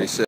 360.